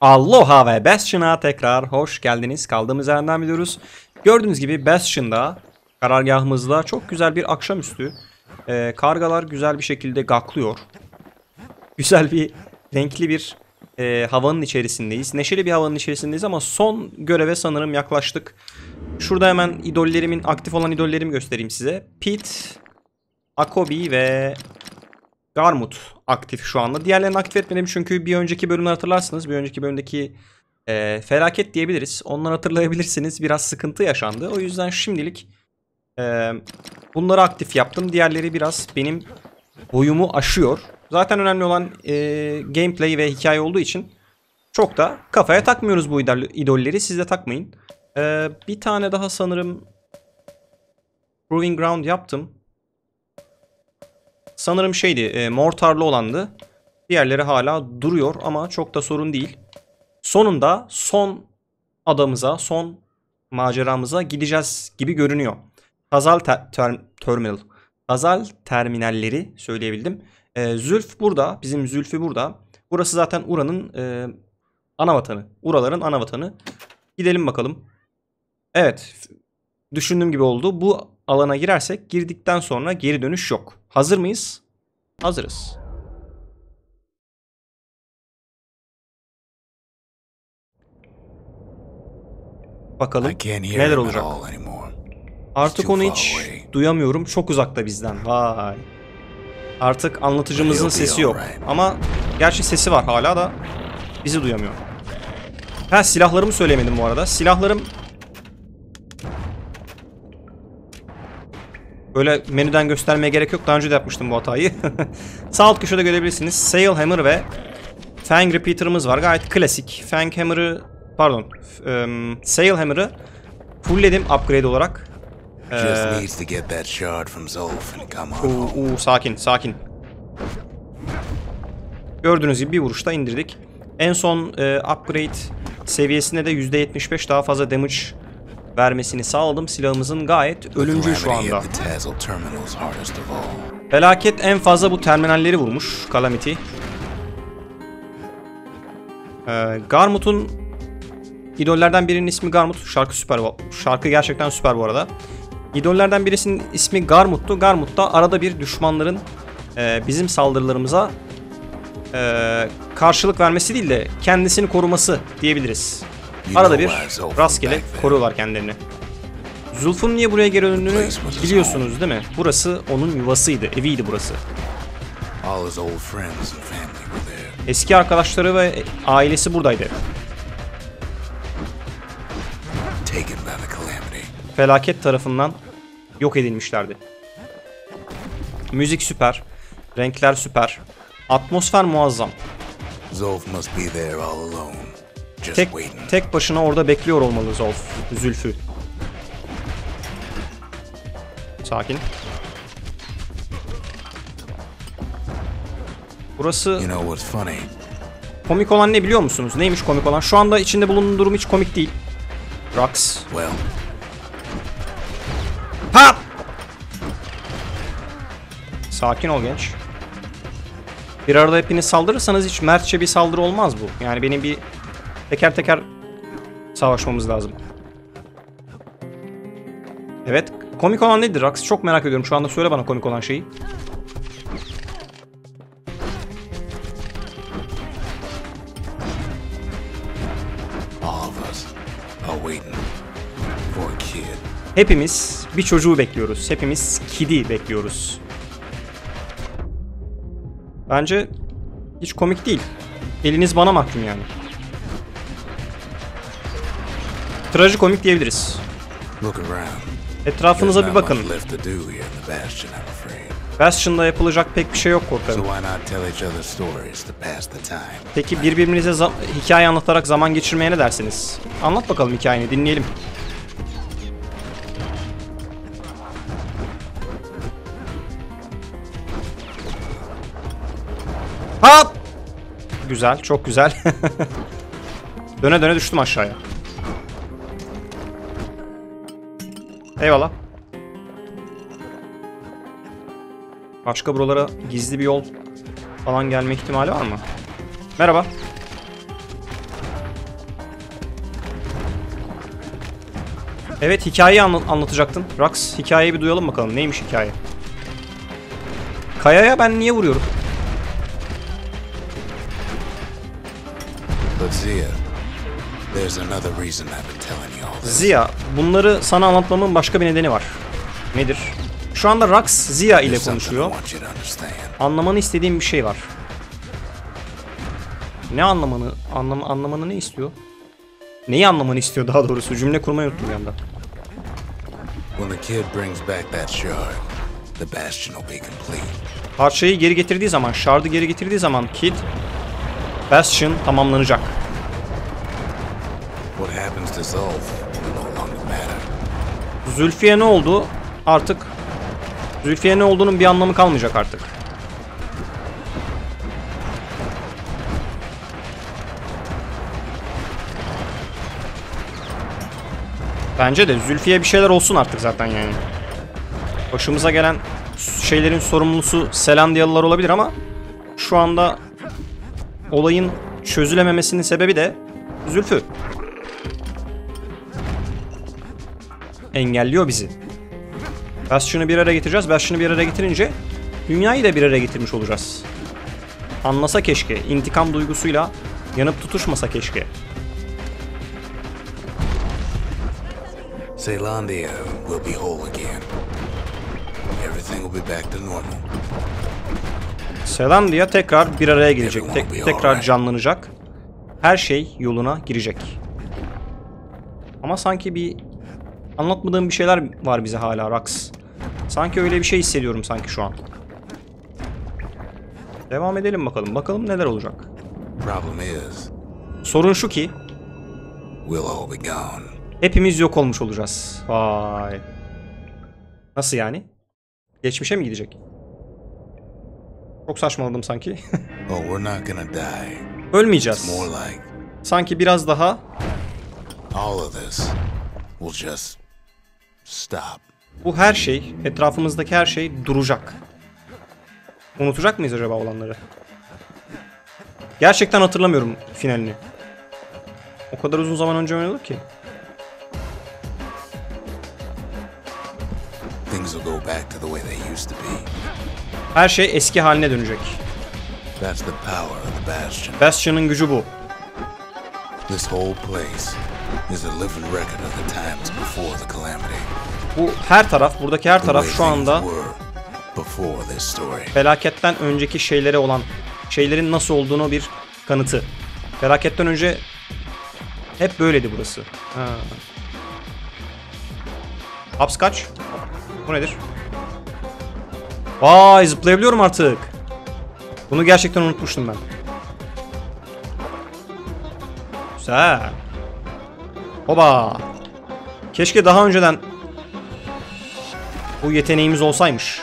Aloha ve Bastion'a tekrar hoş geldiniz. Kaldığımız yerden biliyoruz. Gördüğünüz gibi Bastion'da karargahımızda çok güzel bir akşamüstü. Ee, kargalar güzel bir şekilde gaklıyor. Güzel bir renkli bir e, havanın içerisindeyiz. Neşeli bir havanın içerisindeyiz ama son göreve sanırım yaklaştık. Şurada hemen idollerimin, aktif olan idollerimi göstereyim size. Pete, Akobi ve Garmut aktif şu anda. Diğerlerini aktif etmedim çünkü bir önceki bölümü hatırlarsınız. Bir önceki bölümdeki e, felaket diyebiliriz. Onları hatırlayabilirsiniz. Biraz sıkıntı yaşandı. O yüzden şimdilik e, bunları aktif yaptım. Diğerleri biraz benim boyumu aşıyor. Zaten önemli olan e, gameplay ve hikaye olduğu için çok da kafaya takmıyoruz bu idol- idolleri. Siz de takmayın. E, bir tane daha sanırım Proving Ground yaptım. Sanırım şeydi, e, mortarlı olandı. Diğerleri hala duruyor ama çok da sorun değil. Sonunda son adamıza, son maceramıza gideceğiz gibi görünüyor. Hazal te- ter- terminal. Hazal terminalleri söyleyebildim. E, Zülf burada, bizim Zülfü burada. Burası zaten Ura'nın e, ana vatanı. Uraların ana vatanı. Gidelim bakalım. Evet, düşündüğüm gibi oldu. Bu alana girersek girdikten sonra geri dönüş yok. Hazır mıyız? Hazırız. Bakalım neler olacak. Artık onu hiç duyamıyorum. Çok uzakta bizden. Vay. Artık anlatıcımızın sesi yok. Ama gerçi sesi var hala da bizi duyamıyor. Ha silahlarımı söylemedim bu arada. Silahlarım Böyle menüden göstermeye gerek yok. Daha önce de yapmıştım bu hatayı. Sağ alt köşede görebilirsiniz. Sail Hammer ve Fang Repeater'ımız var. Gayet klasik. Fang Hammer'ı pardon. f- em, Sail Hammer'ı fullledim upgrade olarak. Ee, home. uuu, sakin sakin. Gördüğünüz gibi bir vuruşta indirdik. En son e, upgrade seviyesinde de %75 daha fazla damage vermesini sağladım. Silahımızın gayet ölümcül şu anda. Felaket en fazla bu terminalleri vurmuş Calamity. Ee, Garmut'un idollerden birinin ismi Garmut. Şarkı süper. Şarkı gerçekten süper bu arada. İdollerden birisinin ismi Garmut'tu. Garmut da arada bir düşmanların e, bizim saldırılarımıza e, karşılık vermesi değil de kendisini koruması diyebiliriz. Arada bir rastgele koruyorlar kendilerini. Zulf'un niye buraya geri döndüğünü biliyorsunuz değil mi? Burası onun yuvasıydı, eviydi burası. Eski arkadaşları ve ailesi buradaydı. Felaket tarafından yok edilmişlerdi. Müzik süper, renkler süper, atmosfer muazzam. Zolf must be there all alone. Tek tek başına orada bekliyor olmalı Zolf, Zülfü. Sakin. Burası komik olan ne biliyor musunuz? Neymiş komik olan? Şu anda içinde bulunduğum durum hiç komik değil. Rux. Well, Ha! Sakin ol genç. Bir arada hepiniz saldırırsanız hiç mertçe bir saldırı olmaz bu. Yani benim bir teker teker savaşmamız lazım. Evet. Komik olan nedir Rax? Çok merak ediyorum. Şu anda söyle bana komik olan şeyi. Hepimiz bir çocuğu bekliyoruz. Hepimiz kidi bekliyoruz. Bence hiç komik değil. Eliniz bana mahkum yani. Trajikomik diyebiliriz. Etrafınıza bir bakın. Bastion'da yapılacak pek bir şey yok korkarım. Peki birbirinize hikaye anlatarak zaman geçirmeye ne dersiniz? Anlat bakalım hikayeni dinleyelim. Hop! Güzel, çok güzel. döne döne düştüm aşağıya. Eyvallah. Başka buralara gizli bir yol falan gelme ihtimali var mı? Merhaba. Evet hikayeyi anla anlatacaktın. Rax hikayeyi bir duyalım bakalım. Neymiş hikaye? Kayaya ben niye vuruyorum? But Zia, there's another reason that Ziya, bunları sana anlatmamın başka bir nedeni var. Nedir? Şu anda Rax Ziya ile konuşuyor. Anlamanı istediğim bir şey var. Ne anlamanı, anlam anlamanı ne istiyor? Neyi anlamanı istiyor daha doğrusu? Cümle kurmayı unuttum bir anda. Parçayı geri getirdiği zaman, Shard'ı geri getirdiği zaman Kid, Bastion tamamlanacak. What happens to Zolf Zülfiye ne oldu? Artık Zülfiye ne olduğunun bir anlamı kalmayacak artık. Bence de Zülfiye bir şeyler olsun artık zaten yani. Başımıza gelen şeylerin sorumlusu Selandiyalılar olabilir ama şu anda olayın çözülememesinin sebebi de Zülfü. Engelliyor bizi. Bastion'ı bir araya getireceğiz. Bastion'ı bir araya getirince dünyayı da bir araya getirmiş olacağız. Anlasa keşke. intikam duygusuyla yanıp tutuşmasa keşke. Celandia will be whole again. Everything will be back to normal. Selandia tekrar bir araya gelecek. Tek- tekrar canlanacak. Her şey yoluna girecek. Ama sanki bir anlatmadığım bir şeyler var bize hala Rax. Sanki öyle bir şey hissediyorum sanki şu an. Devam edelim bakalım. Bakalım neler olacak. Sorun şu ki hepimiz yok olmuş olacağız. Vay. Nasıl yani? Geçmişe mi gidecek? Çok saçmaladım sanki. Oh. Ölmeyeceğiz. Sanki biraz daha stop. bu her şey, etrafımızdaki her şey duracak. Unutacak mıyız acaba olanları? Gerçekten hatırlamıyorum finalini. O kadar uzun zaman önce oynadık ki. Things will go back to the way they used to be. Her şey eski haline dönecek. That's the power of the Bastion. Bastion'ın gücü bu. This whole place is a living record of the times before the calamity. Bu her taraf, buradaki her taraf şu anda felaketten önceki şeylere olan şeylerin nasıl olduğunu bir kanıtı. Felaketten önce hep böyleydi burası. Ha. Haps kaç? Bu nedir? Vay zıplayabiliyorum artık. Bunu gerçekten unutmuştum ben. Güzel. Hoba. Keşke daha önceden bu yeteneğimiz olsaymış.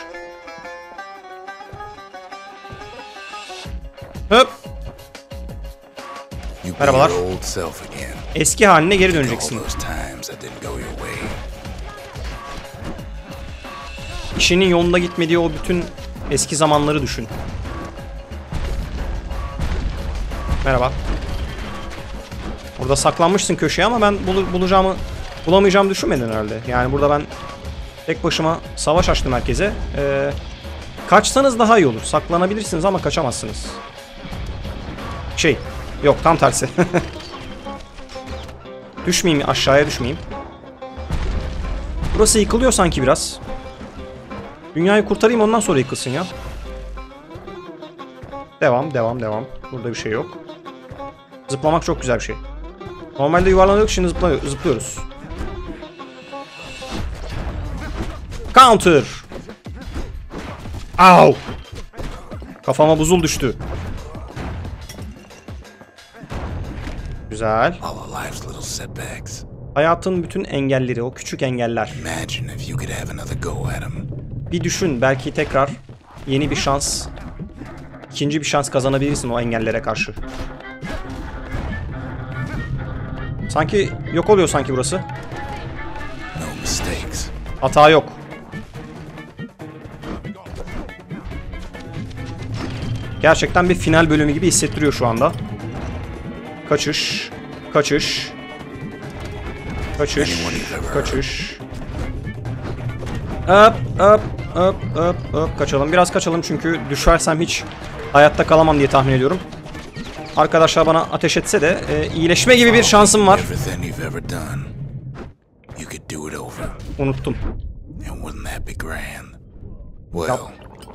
Hop. Merhabalar. Eski haline geri döneceksin. İşinin yolunda gitmediği o bütün eski zamanları düşün. Merhaba. Burada saklanmışsın köşeye ama ben bul- bulacağımı bulamayacağımı düşünmedin herhalde. Yani burada ben tek başıma savaş açtım herkese. Ee, kaçsanız daha iyi olur. Saklanabilirsiniz ama kaçamazsınız. Şey, yok tam tersi. düşmeyeyim aşağıya düşmeyeyim. Burası yıkılıyor sanki biraz. Dünyayı kurtarayım ondan sonra yıkılsın ya. Devam, devam, devam. Burada bir şey yok. Zıplamak çok güzel bir şey. Normalde yuvarlanıyorduk şimdi zıplıyor, zıplıyoruz. Counter. Au. Kafama buzul düştü. Güzel. Hayatın bütün engelleri, o küçük engeller. Bir düşün belki tekrar yeni bir şans, ikinci bir şans kazanabilirsin o engellere karşı. Sanki yok oluyor sanki burası. Hata yok. Gerçekten bir final bölümü gibi hissettiriyor şu anda. Kaçış, kaçış. Kaçış. Kaçış. Hop hop hop hop hop kaçalım. Biraz kaçalım çünkü düşersem hiç hayatta kalamam diye tahmin ediyorum. Arkadaşlar bana ateş etse de e, iyileşme gibi bir şansım var. Unuttum. Yap,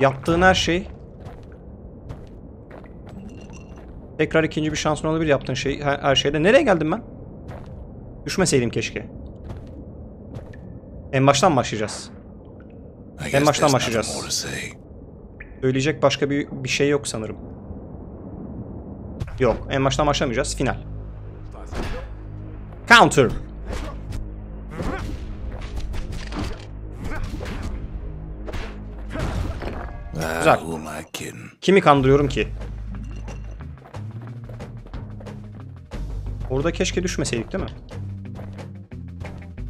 yaptığın her şey tekrar ikinci bir şansın olabilir yaptığın şey her, her şeyde. Nereye geldim ben? Düşmeseydim keşke. En baştan başlayacağız. Guess baştan başlayacağız. Söyleyecek başka bir, bir şey yok sanırım. Yok. En baştan başlamayacağız. Final. Counter. Ah, Güzel. Kimi kandırıyorum ki? Orada keşke düşmeseydik değil mi?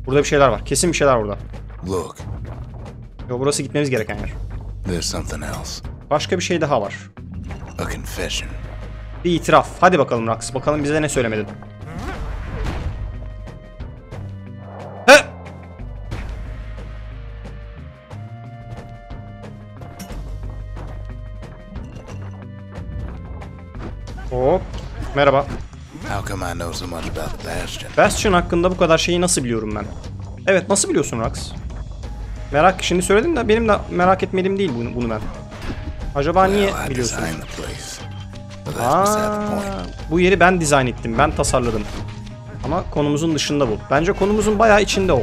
Burada bir şeyler var. Kesin bir şeyler burada. Look, Yo burası gitmemiz gereken yer. there's something else. Başka bir şey daha var. A confession. Bir itiraf. Hadi bakalım Rax. Bakalım bize ne söylemedin. I know so much about Bastion? Bastion hakkında bu kadar şeyi nasıl biliyorum ben? Evet nasıl biliyorsun Rax? Merak şimdi söyledim de benim de merak etmediğim değil bunu, bunu ben. Acaba niye biliyorsun? Aa, bu yeri ben dizayn ettim, ben tasarladım. Ama konumuzun dışında bu. Bence konumuzun bayağı içinde o.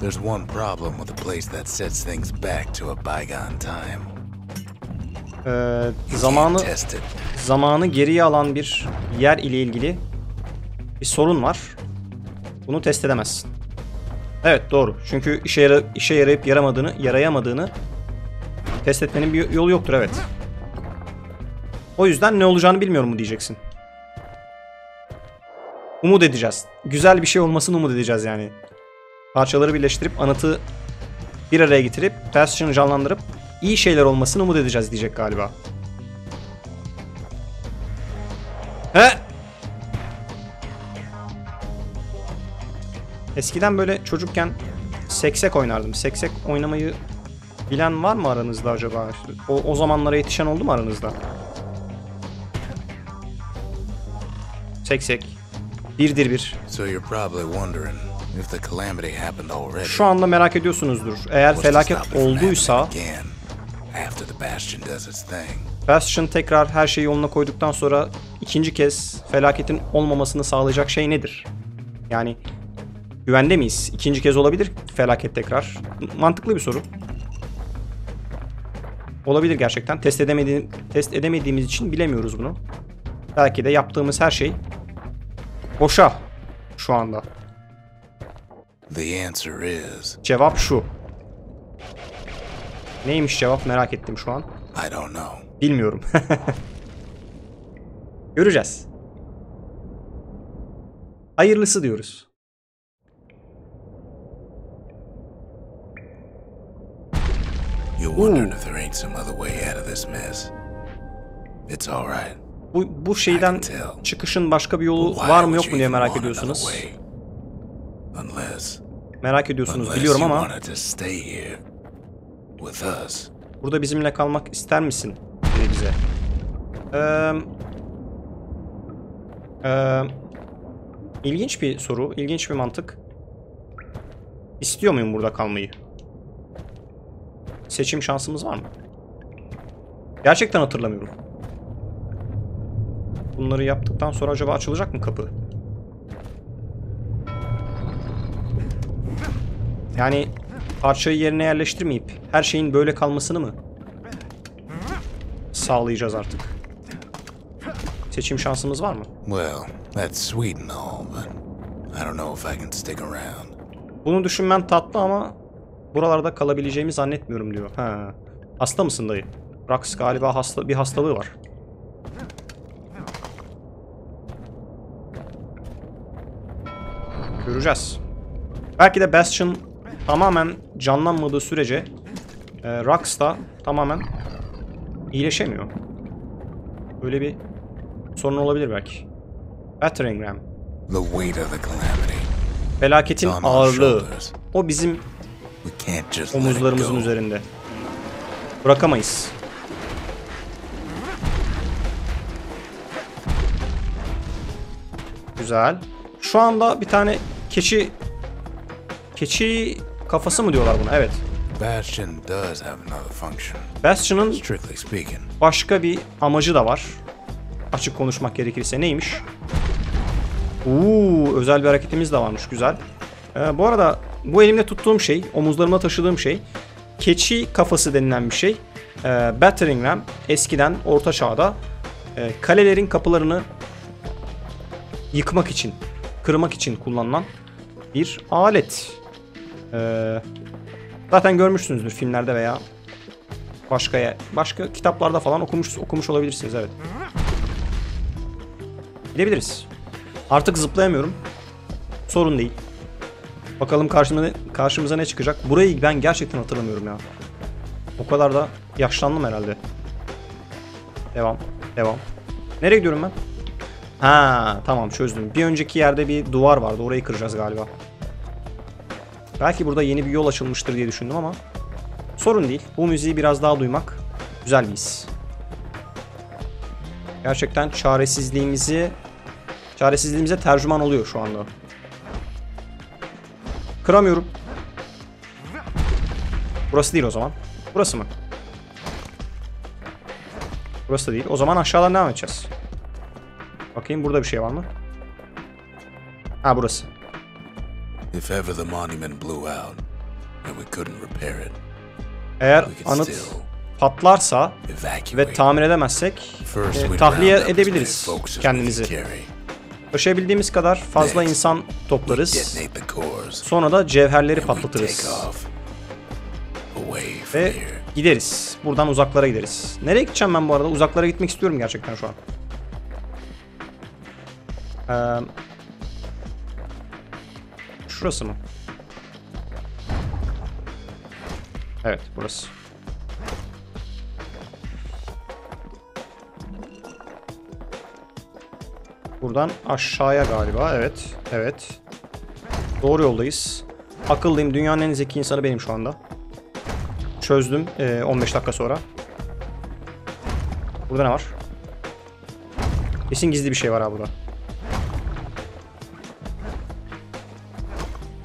There's one problem with a place that sets things back to a bygone time. You zamanı zamanı geriye alan bir yer ile ilgili bir sorun var. Bunu test edemezsin. Evet doğru. Çünkü işe yara işe yarayıp yaramadığını, yarayamadığını test etmenin bir yolu yoktur evet. O yüzden ne olacağını bilmiyorum mu diyeceksin. Umut edeceğiz. Güzel bir şey olmasını umut edeceğiz yani. Parçaları birleştirip anıtı bir araya getirip Bastion'ı canlandırıp iyi şeyler olmasını umut edeceğiz diyecek galiba. He? Eskiden böyle çocukken seksek oynardım. Seksek oynamayı bilen var mı aranızda acaba? O, o zamanlara yetişen oldu mu aranızda? Seksek. Birdir bir. So you're probably wondering if the calamity happened already. Şu anda merak ediyorsunuzdur. Eğer felaket olduysa Bastion does its thing. Bastion tekrar her şeyi yoluna koyduktan sonra ikinci kez felaketin olmamasını sağlayacak şey nedir? Yani güvende miyiz? İkinci kez olabilir felaket tekrar. Mantıklı bir soru. Olabilir gerçekten. Test edemediğim test edemediğimiz için bilemiyoruz bunu. Belki de yaptığımız her şey boşa şu anda. The answer is Cevap şu. Neymiş cevap merak ettim şu an. I don't know. Bilmiyorum. Göreceğiz. Hayırlısı diyoruz. Bu, bu şeyden çıkışın başka bir yolu var mı yok mu diye merak ediyorsunuz. Merak ediyorsunuz biliyorum ama with us. burada bizimle kalmak ister misin? dedi bize. Eee eee, ilginç bir soru, ilginç bir mantık. İstiyor muyum burada kalmayı? Seçim şansımız var mı? Gerçekten hatırlamıyorum. Bunları yaptıktan sonra acaba açılacak mı kapı? Yani parçayı yerine yerleştirmeyip her şeyin böyle kalmasını mı sağlayacağız artık? Seçim şansımız var mı? Well, that's sweet and all, but I don't know if I can stick around. Bunu düşünmen tatlı ama buralarda kalabileceğimi zannetmiyorum diyor. Ha. Hasta mısın dayı? Rax galiba hasta bir hastalığı var. Göreceğiz. Belki de Bastion tamamen canlanmadığı sürece e, Rax da tamamen iyileşemiyor. Böyle bir sorun olabilir belki. Battering ram. The weight of the calamity. Felaketin ağırlığı. O bizim omuzlarımızın üzerinde. Bırakamayız. Güzel. Şu anda bir tane keçi keçi kafası mı diyorlar buna? Evet. Bastion does have another function. Bastion'ın Strictly speaking, başka bir amacı da var. Açık konuşmak gerekirse neymiş? Uuu özel bir hareketimiz de varmış güzel. Ee, bu arada bu elimde tuttuğum şey, omuzlarımda taşıdığım şey keçi kafası denilen bir şey. Ee, battering ram eskiden orta çağda e, kalelerin kapılarını yıkmak için, kırmak için kullanılan bir alet. Ee, zaten görmüşsünüzdür filmlerde veya başka başka kitaplarda falan okumuş okumuş olabilirsiniz evet. Gidebiliriz. Artık zıplayamıyorum. Sorun değil. Bakalım karşımıza, karşımıza ne çıkacak. Burayı ben gerçekten hatırlamıyorum ya. O kadar da yaşlandım herhalde. Devam. Devam. Nereye gidiyorum ben? Ha tamam çözdüm. Bir önceki yerde bir duvar vardı. Orayı kıracağız galiba. Belki burada yeni bir yol açılmıştır diye düşündüm ama Sorun değil. Bu müziği biraz daha duymak güzel bir his. Gerçekten çaresizliğimizi çaresizliğimize tercüman oluyor şu anda. Kıramıyorum. Burası değil o zaman. Burası mı? Burası da değil. O zaman aşağıdan devam edeceğiz. Bakayım burada bir şey var mı? Ha burası. İf ever the monument blew out and we couldn't repair it, Eğer anıt patlarsa ve tamir edemezsek e, tahliye edebiliriz kendimizi. Taşıyabildiğimiz kadar fazla insan toplarız. Sonra da cevherleri patlatırız. Ve gideriz. Buradan uzaklara gideriz. Nereye gideceğim ben bu arada? Uzaklara gitmek istiyorum gerçekten şu an. Ee, şurası mı? Evet burası. Buradan aşağıya galiba. Evet. Evet. Doğru yoldayız. Akıllıyım. Dünyanın en zeki insanı benim şu anda. Çözdüm ee, 15 dakika sonra. Burada ne var? Kesin gizli bir şey var ha burada.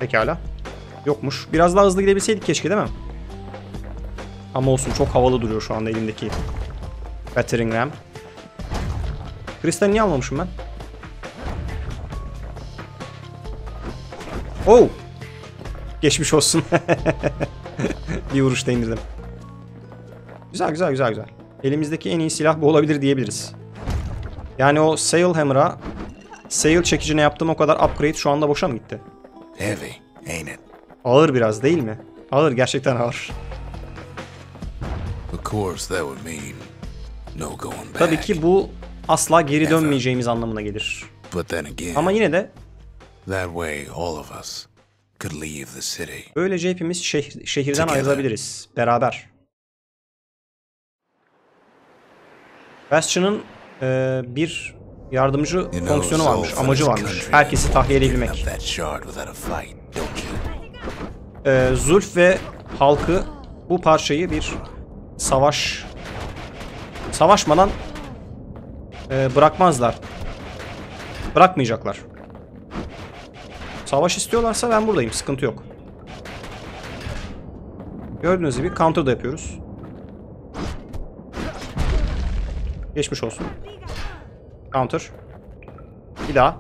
Pekala. Yokmuş. Biraz daha hızlı gidebilseydik keşke değil mi? Ama olsun çok havalı duruyor şu anda elimdeki battering ram. Kristal niye almamışım ben? Oh! Geçmiş olsun. bir vuruşta indirdim. Güzel güzel güzel güzel. Elimizdeki en iyi silah bu olabilir diyebiliriz. Yani o Sail Hammer'a Sail çekicine yaptığım o kadar upgrade şu anda boşa mı gitti? Heavy, ain't it? Ağır biraz değil mi? Ağır gerçekten ağır. Of course, that would mean no going back. Tabii ki bu asla geri dönmeyeceğimiz anlamına gelir. But then again, Ama yine de that way all of us could leave the city. böylece hepimiz şeh- şehirden Together. ayrılabiliriz. Beraber. Bastion'ın e, bir yardımcı fonksiyonu varmış, amacı varmış. Herkesi tahliye giving edebilmek. up that shard without a fight, don't you? e, Zulf ve halkı bu parçayı bir savaş savaşmadan e, bırakmazlar. Bırakmayacaklar. Savaş istiyorlarsa ben buradayım. Sıkıntı yok. Gördüğünüz gibi counter da yapıyoruz. Geçmiş olsun. Counter. Bir daha.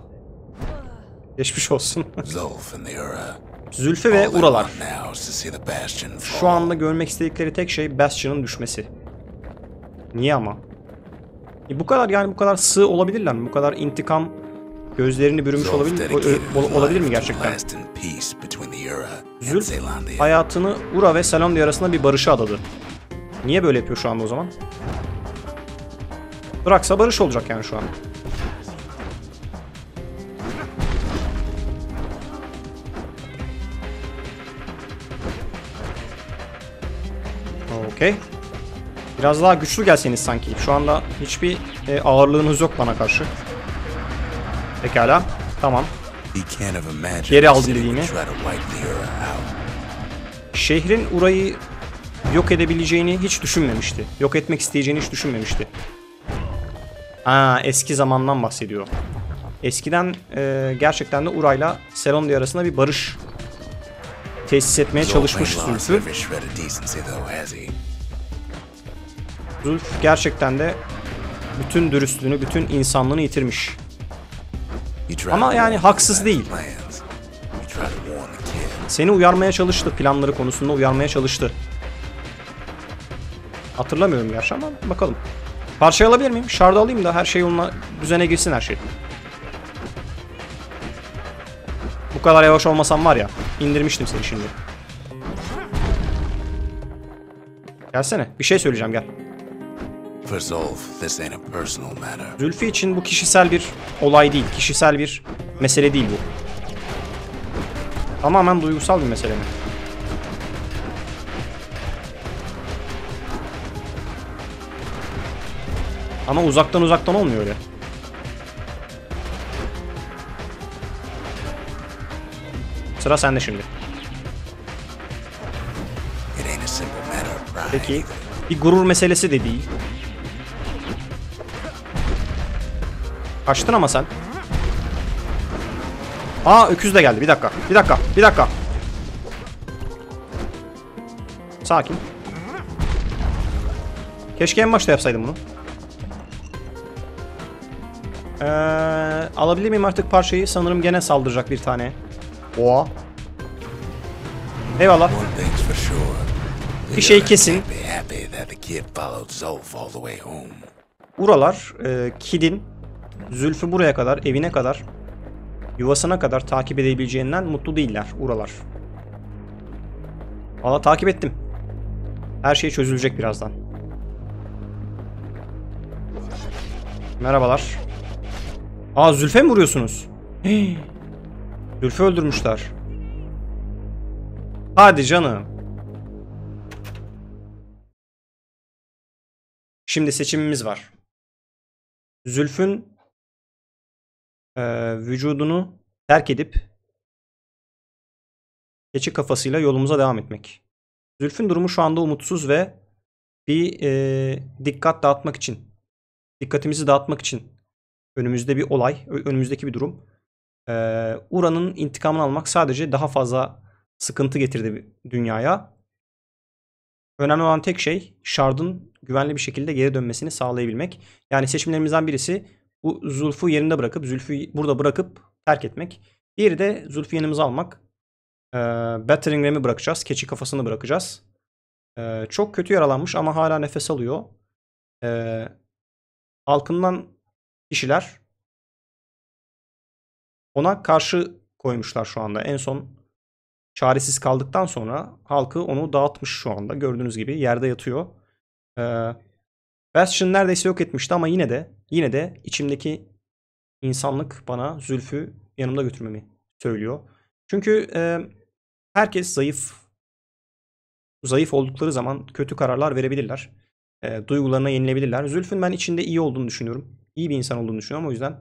Geçmiş olsun. Zülfü ve Uralar. Şu anda görmek istedikleri tek şey Bastion'ın düşmesi. Niye ama? E bu kadar yani bu kadar sığ olabilirler mi? Bu kadar intikam gözlerini bürümüş olabilir, o- olabilir mi gerçekten? Zülf hayatını Ura ve Selandia arasında bir barışa adadı. Niye böyle yapıyor şu anda o zaman? Bıraksa barış olacak yani şu an. Okey. Biraz daha güçlü gelseniz sanki. Şu anda hiçbir e, ağırlığınız yok bana karşı. Pekala. Tamam. Geri aldım out. Şehrin Ura'yı yok edebileceğini hiç düşünmemişti. Yok etmek isteyeceğini hiç düşünmemişti. Aa, eski zamandan bahsediyor. Eskiden e, gerçekten de Ura'yla Selondia arasında bir barış tesis etmeye çalışmış Zülfü. Zülf gerçekten de bütün dürüstlüğünü, bütün insanlığını yitirmiş. Ama yani haksız değil. Seni uyarmaya çalıştı. Planları konusunda uyarmaya çalıştı. Hatırlamıyorum gerçi ama bakalım. Parçayı alabilir miyim? Şardı alayım da her şey yoluna düzene girsin her şey. Bu kadar yavaş olmasam var ya indirmiştim seni şimdi. Gelsene bir şey söyleyeceğim gel. Zülfü için bu kişisel bir olay değil. Kişisel bir mesele değil bu. Tamamen duygusal bir mesele mi? Ama uzaktan uzaktan olmuyor öyle. Sıra sende şimdi. Peki bir gurur meselesi de değil. Kaçtın ama sen. Aa öküz de geldi. Bir dakika. Bir dakika. Bir dakika. Sakin. Keşke en başta yapsaydım bunu. Ee, alabilir miyim artık parçayı? Sanırım gene saldıracak bir tane. Oha. Eyvallah. Bir şey kesin. Buralar e, Kid'in Zülfü buraya kadar, evine kadar, yuvasına kadar takip edebileceğinden mutlu değiller. Uralar. Valla takip ettim. Her şey çözülecek birazdan. Merhabalar. Aa Zülf'e mi vuruyorsunuz? Hii. Zülf'ü öldürmüşler. Hadi canım. Şimdi seçimimiz var. Zülf'ün eee, vücudunu terk edip keçi kafasıyla yolumuza devam etmek. Zülf'ün durumu şu anda umutsuz ve bir eee, dikkat dağıtmak için, dikkatimizi dağıtmak için önümüzde bir olay, önümüzdeki bir durum. Eee Ura'nın intikamını almak sadece daha fazla sıkıntı getirdi dünyaya. Önemli olan tek şey Shard'ın güvenli bir şekilde geri dönmesini sağlayabilmek. Yani seçimlerimizden birisi bu Zulf'u yerinde bırakıp, Zülf'ü burada bırakıp terk etmek. Diğeri de Zulf'ü yanımıza almak. Ee, Battering Ram'i bırakacağız. Keçi kafasını bırakacağız. Ee, çok kötü yaralanmış ama hala nefes alıyor. Ee, halkından kişiler ona karşı koymuşlar şu anda. En son çaresiz kaldıktan sonra halkı onu dağıtmış şu anda. Gördüğünüz gibi yerde yatıyor. Ee, Bastion neredeyse yok etmişti ama yine de yine de içimdeki insanlık bana Zülfü yanımda götürmemi söylüyor. Çünkü e, herkes zayıf zayıf oldukları zaman kötü kararlar verebilirler. E, duygularına yenilebilirler. Zülfün ben içinde iyi olduğunu düşünüyorum. İyi bir insan olduğunu düşünüyorum. O yüzden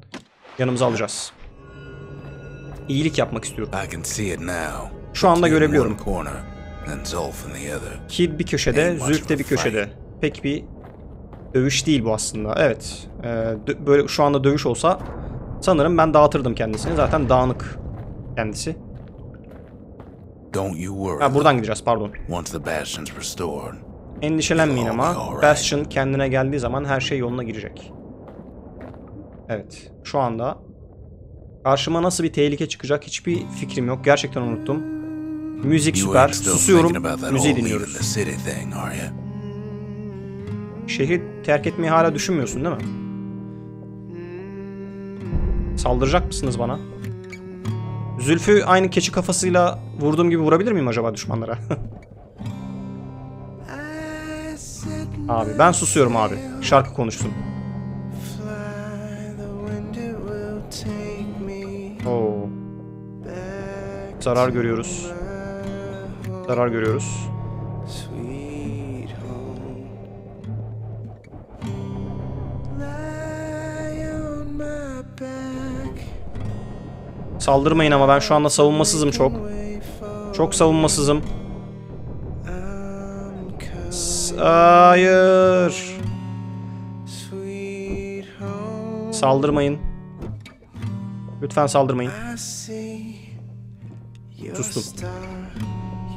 yanımıza alacağız. İyilik yapmak istiyorum. Şu anda görebiliyorum. Kid bir köşede, Zülf de bir köşede. Pek bir dövüş değil bu aslında. Evet. e, böyle şu anda dövüş olsa sanırım ben dağıtırdım kendisini. Zaten dağınık kendisi. Ha buradan gideceğiz pardon. Endişelenmeyin ama. Bastion kendine geldiği zaman her şey yoluna girecek. Evet. Şu anda karşıma nasıl bir tehlike çıkacak hiçbir fikrim yok. Gerçekten unuttum. Müzik süper. Susuyorum. Müziği dinliyoruz. Şehri terk etmeyi hala düşünmüyorsun değil mi? Saldıracak mısınız bana? Zülfü aynı keçi kafasıyla vurduğum gibi vurabilir miyim acaba düşmanlara? abi ben susuyorum abi. Şarkı konuşsun. Zarar görüyoruz. Zarar görüyoruz. Saldırmayın ama ben şu anda savunmasızım çok. Çok savunmasızım. Hayır. Saldırmayın. Lütfen saldırmayın. Sustum. star.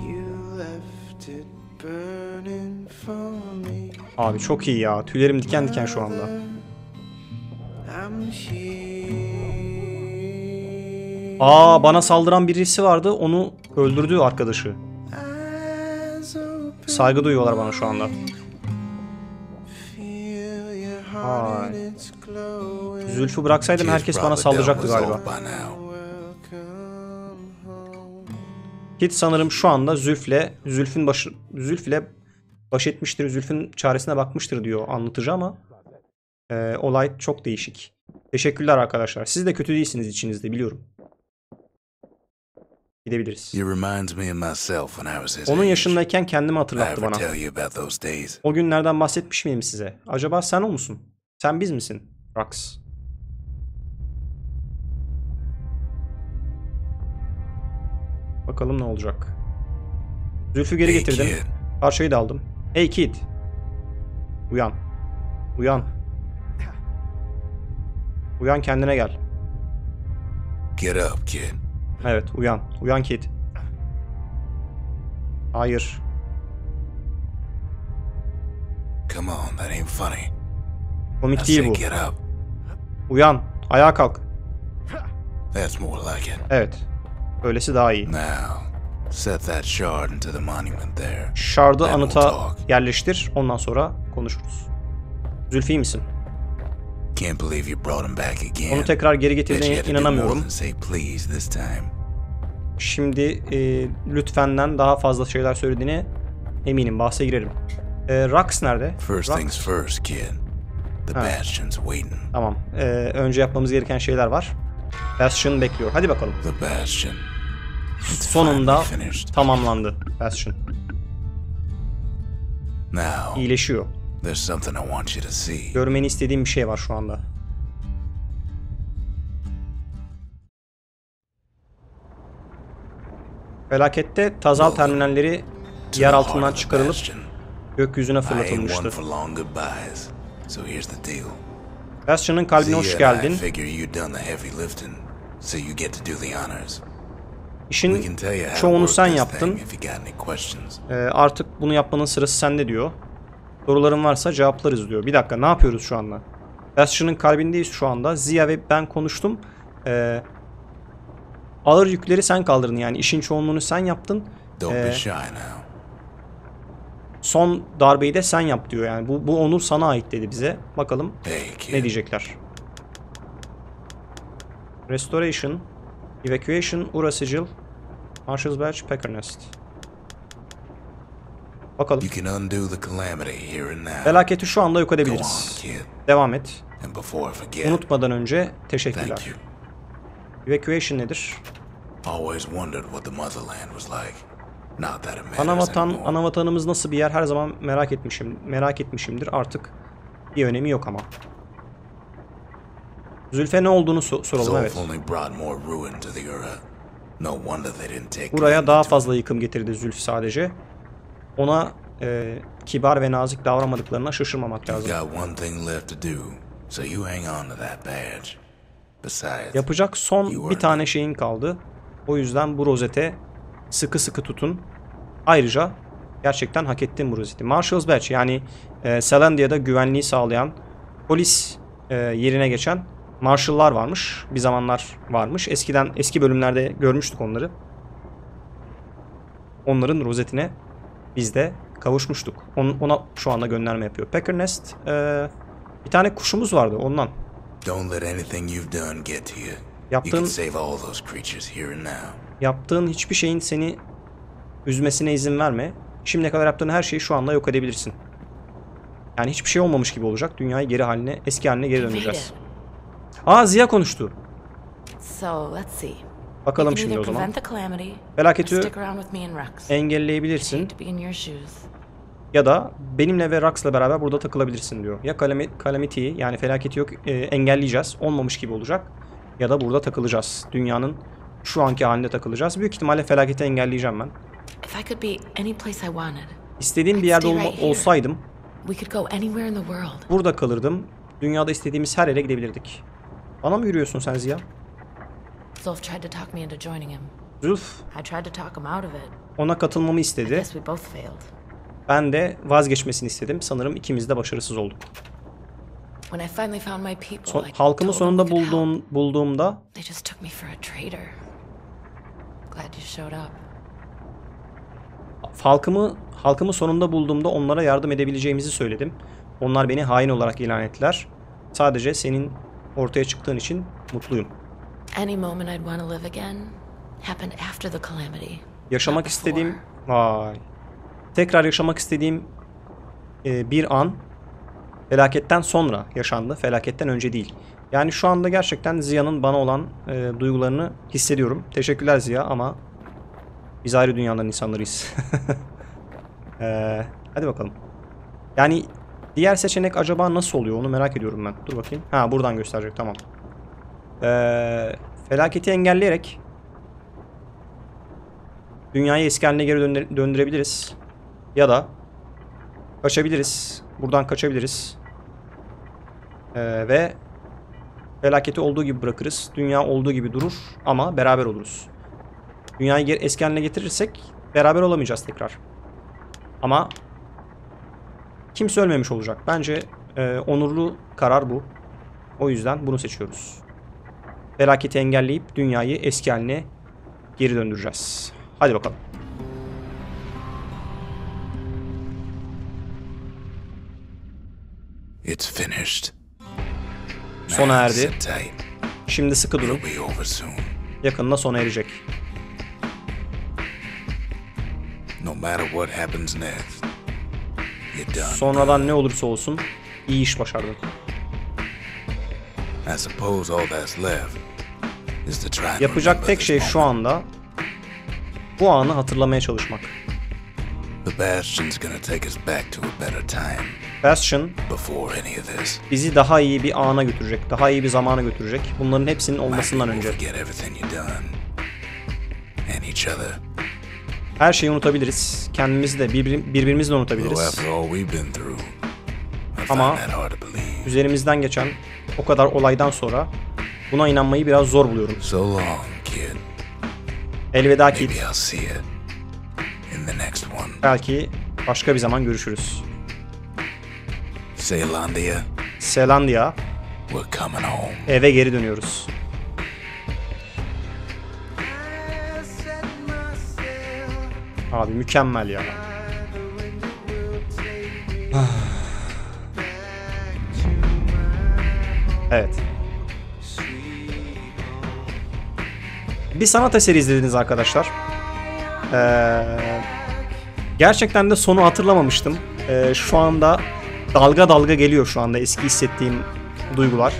You left it burning for me. Abi çok iyi ya. Tüylerim diken diken şu anda. Aa bana saldıran birisi vardı. Onu öldürdü arkadaşı. Saygı duyuyorlar bana şu anda. Zülfü bıraksaydım herkes bana saldıracaktı galiba. Kit sanırım şu anda Zülf'le Zülf'ün başı Zülf'le baş etmiştir. Zülf'ün çaresine bakmıştır diyor anlatıcı ama e, olay çok değişik. Teşekkürler arkadaşlar. Siz de kötü değilsiniz içinizde biliyorum. Gidebiliriz. Onun yaşındayken kendimi hatırlattı bana. O günlerden bahsetmiş miyim size? Acaba sen o musun? Sen biz misin? Rax. Bakalım ne olacak. Zülfü geri getirdim. Parçayı da aldım. Hey kid. Uyan. Uyan. Uyan kendine gel. get up, kid. Evet uyan. Uyan kid. Hayır. Come on, that ain't funny. I Komik değil bu. get up. Uyan. Ayağa kalk. That's more like it. Evet. Öylesi daha iyi. Now, set that shard into the monument there. Shard'ı anıta yerleştir. Ondan sonra konuşuruz. Zülfü iyi misin? Can't believe you brought him back again. Onu tekrar geri getirdiğine inanamıyorum. Şimdi e, lütfenden daha fazla şeyler söylediğine eminim. Bahse girerim. E, Rax nerede? First Rax- things first, kid. The Ha. Bastion's waiting. Tamam. E, önce yapmamız gereken şeyler var. Bastion bekliyor. Hadi bakalım. The Bastion. Sonunda tamamlandı Bastion. İyileşiyor. Görmeni istediğim bir şey var şu anda. Felakette Tazal terminalleri yer altından çıkarılıp gökyüzüne fırlatılmıştı. Bastion'ın kalbine hoş I geldin. İşin çoğunu sen yaptın. Ee, artık bunu yapmanın sırası sende diyor. Soruların varsa cevaplarız diyor. Bir dakika ne yapıyoruz şu anda? Bastion'ın kalbindeyiz şu anda. Zia ve ben konuştum. Ee, ağır yükleri sen kaldırdın yani işin çoğunluğunu sen yaptın. Ee, son darbeyi de sen yap diyor yani. Bu, bu onur sana ait dedi bize. Bakalım ne diyecekler. Restoration, Evacuation, Ura Sigil, Marshall's Badge, Packernest. Bakalım. You can undo the calamity here and now. Felaketi şu anda yok edebiliriz. Devam et. Unutmadan önce teşekkürler. Evacuation nedir? Always wondered what the motherland was like. Not that it matters Ana vatan, ana vatanımız nasıl bir yer her zaman merak etmişim, merak etmişimdir. Artık bir önemi yok ama. Zülfe ne olduğunu so- soralım evet. Buraya daha fazla yıkım getirdi Zülf sadece. Ona e, kibar ve nazik davranmadıklarına şaşırmamak lazım. Yapacak son bir tane şeyin kaldı. O yüzden bu rozete sıkı sıkı tutun. Ayrıca gerçekten hak ettin bu rozeti. Marshall's Badge yani e, Selandia'da güvenliği sağlayan polis e, yerine geçen Marshall'lar varmış. Bir zamanlar varmış. Eskiden eski bölümlerde görmüştük onları. Onların rozetine biz de kavuşmuştuk. On- ona şu anda gönderme yapıyor. Packernest e, bir tane kuşumuz vardı ondan. don't let anything you've done get to you. You Yaptığın can save all those creatures here and now. Yaptığın hiçbir şeyin seni üzmesine izin verme. Şimdiye kadar yaptığın her şeyi şu anda yok edebilirsin. Yani hiçbir şey olmamış gibi olacak. Dünyayı geri haline, eski haline geri döneceğiz. Aa Ziya konuştu. So let's see. Bakalım şimdi o zaman. Felaketi engelleyebilirsin ya da benimle ve Rax'la beraber burada takılabilirsin diyor. Ya kalami- Calamity'yi yani felaketi yok e, engelleyeceğiz. Olmamış gibi olacak. ya da burada takılacağız. Dünyanın şu anki halinde takılacağız. Büyük ihtimalle felaketi engelleyeceğim ben. İstediğim bir yerde olma- olsaydım burada kalırdım. Dünyada istediğimiz her yere gidebilirdik. Bana mı yürüyorsun sen Ziya? Zulf tried to talk me into joining him. Zülf I tried to talk him out of it. ona katılmamı istedi. Guess we both failed. Ben de vazgeçmesini istedim. Sanırım ikimiz de başarısız olduk. When I finally found my people, Son- I halkımı told them sonunda we could help. bulduğum, bulduğumda They just took me for a traitor. Glad you showed up. halkımı halkımı sonunda bulduğumda onlara yardım edebileceğimizi söyledim. Onlar beni hain olarak ilan ettiler. Sadece senin ortaya çıktığın için mutluyum. Any moment I'd want to live again happened after the calamity. Yaşamak istediğim vay. Tekrar yaşamak istediğim e, bir an felaketten sonra yaşandı. Felaketten önce değil. Yani şu anda gerçekten Ziya'nın bana olan e, duygularını hissediyorum. Teşekkürler Ziya ama biz ayrı dünyaların insanlarıyız. E, hadi bakalım. Yani diğer seçenek acaba nasıl oluyor onu merak ediyorum ben. Dur bakayım. Ha buradan gösterecek tamam. E, felaketi engelleyerek dünyayı eski haline geri döndür- döndürebiliriz. Ya da kaçabiliriz. Buradan kaçabiliriz. Ee, ve felaketi olduğu gibi bırakırız. Dünya olduğu gibi durur ama beraber oluruz. Dünyayı eski haline getirirsek beraber olamayacağız tekrar. Ama kimse ölmemiş olacak. Bence e, onurlu karar bu. O yüzden bunu seçiyoruz. Felaketi engelleyip dünyayı eski haline geri döndüreceğiz. Hadi bakalım. It's finished. Sona erdi. Şimdi sıkı durun. Yakında sona erecek. No matter what happens next. Sonradan ne olursa olsun iyi iş and Yapacak tek şey şu anda bu anı hatırlamaya çalışmak. Bastion bizi daha iyi bir ana götürecek, daha iyi bir zamana götürecek. Bunların hepsinin olmasından önce. Her şeyi unutabiliriz. Kendimizi de birbir, birbirimizi de unutabiliriz. I Ama-. Üzerimizden geçen o kadar olaydan sonra buna inanmayı biraz zor buluyorum. Elveda ki Maybe I'll see you in the next one. belki başka bir zaman görüşürüz. Selandia, home. eve geri dönüyoruz. Abi mükemmel ya. evet. Bir sanat eseri izlediniz arkadaşlar. Ee, gerçekten de sonu hatırlamamıştım. Ee, şu anda dalga dalga geliyor şu anda eski hissettiğim duygular.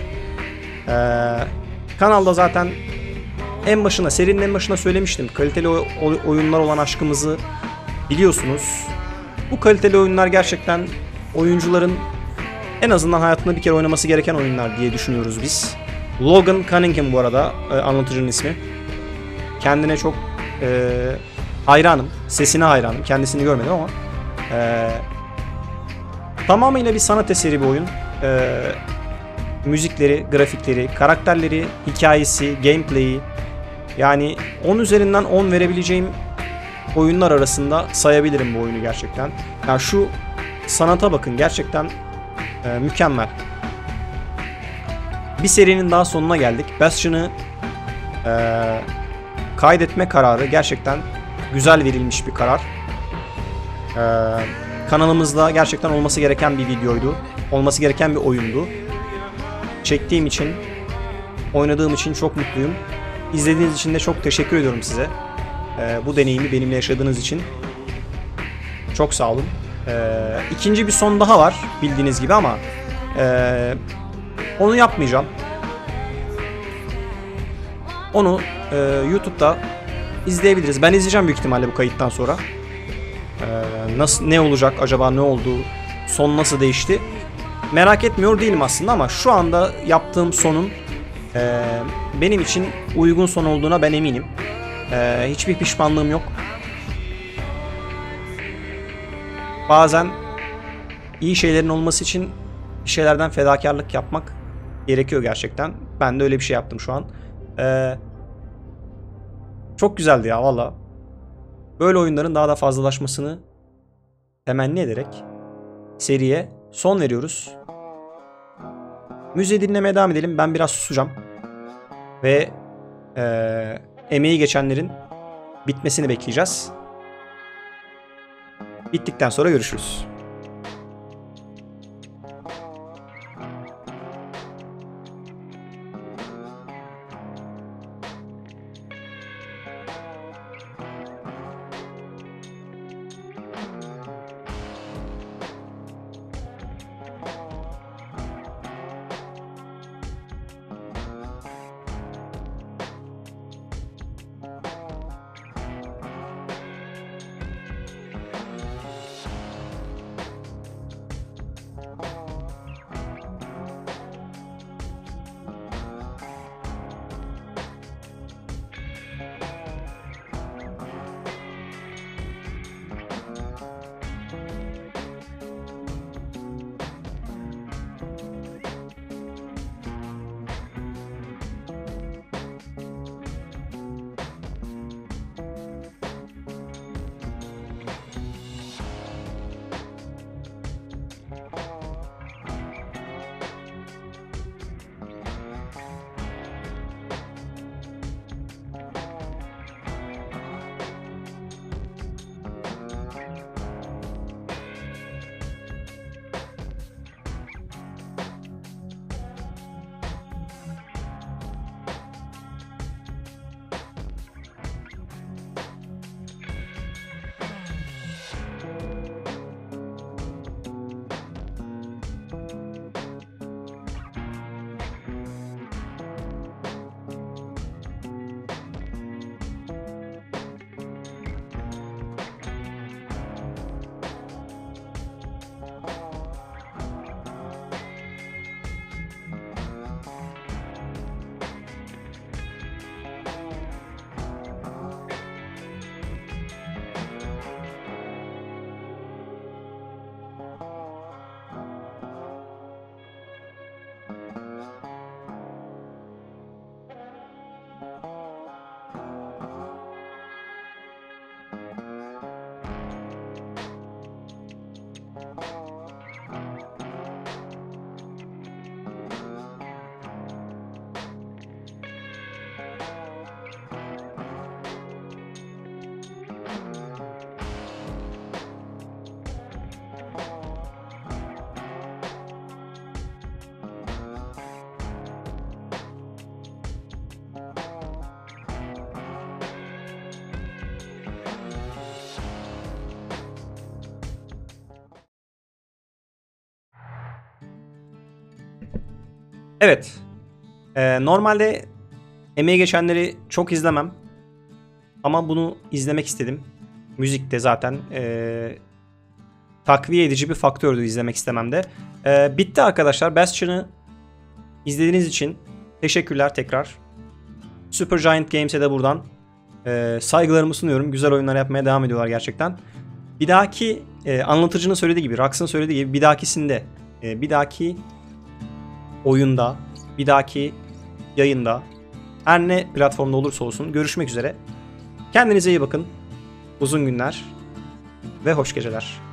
Ee, kanalda zaten en başına, serinin en başına söylemiştim. Kaliteli oy- oy- oyunlar olan aşkımızı biliyorsunuz. Bu kaliteli oyunlar gerçekten oyuncuların en azından hayatında bir kere oynaması gereken oyunlar diye düşünüyoruz biz. Logan Cunningham bu arada e, anlatıcının ismi. Kendine çok e, hayranım. Sesine hayranım. Kendisini görmedim ama e, tamamıyla bir sanat eseri bir oyun. E, müzikleri, grafikleri, karakterleri, hikayesi, gameplay'i yani 10 üzerinden 10 verebileceğim oyunlar arasında sayabilirim bu oyunu gerçekten. Ya şu sanata bakın gerçekten e, mükemmel. Bir serinin daha sonuna geldik. Bastion'ı e, kaydetme kararı gerçekten güzel verilmiş bir karar. E, kanalımızda gerçekten olması gereken bir videoydu. Olması gereken bir oyundu. Çektiğim için, oynadığım için çok mutluyum. İzlediğiniz için de çok teşekkür ediyorum size. Ee, bu deneyimi benimle yaşadığınız için. Çok sağ olun. Ee, ikinci bir son daha var bildiğiniz gibi ama ee, onu yapmayacağım. Onu ee, YouTube'da izleyebiliriz. Ben izleyeceğim büyük ihtimalle bu kayıttan sonra. Ee, nasıl ne olacak acaba ne oldu? Son nasıl değişti? Merak etmiyor değilim aslında ama şu anda yaptığım sonun Ee, benim için uygun son olduğuna ben eminim. Ee, hiçbir pişmanlığım yok. Bazen iyi şeylerin olması için bir şeylerden fedakarlık yapmak gerekiyor gerçekten. Ben de öyle bir şey yaptım şu an. Ee, çok güzeldi ya valla. Böyle oyunların daha da fazlalaşmasını temenni ederek seriye son veriyoruz. Müziği dinlemeye devam edelim. Ben biraz susacağım. Ve eee, emeği geçenlerin bitmesini bekleyeceğiz. Bittikten sonra görüşürüz. Evet. Ee, normalde emeği geçenleri çok izlemem. Ama bunu izlemek istedim. Müzik de zaten ee, takviye edici bir faktördü izlemek istememde. Ee, bitti arkadaşlar. Bastion'ı izlediğiniz için teşekkürler tekrar. Supergiant Games'e de buradan ee, saygılarımı sunuyorum. Güzel oyunlar yapmaya devam ediyorlar gerçekten. Bir dahaki ee, anlatıcının söylediği gibi, Rax'ın söylediği gibi bir dahakisinde, ee, bir dahaki oyunda, bir dahaki yayında, her ne platformda olursa olsun görüşmek üzere. Kendinize iyi bakın. Uzun günler ve hoş geceler.